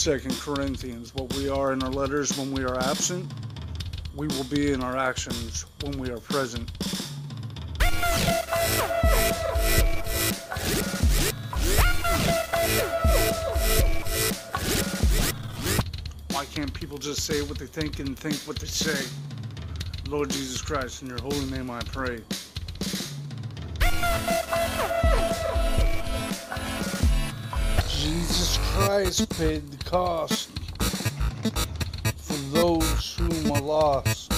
Second Corinthians, what we are in our letters when we are absent, we will be in our actions when we are present. Why can't people just say what they think and think what they say? Lord Jesus Christ, in your holy name I pray. Jesus Christ paid the cost for those whom are lost.